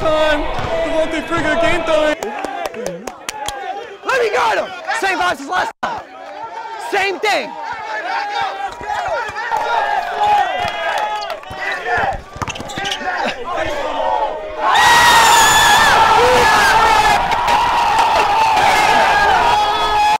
time. Devontae freaking game time. Let me guard him. Same vibes as last time. Same thing.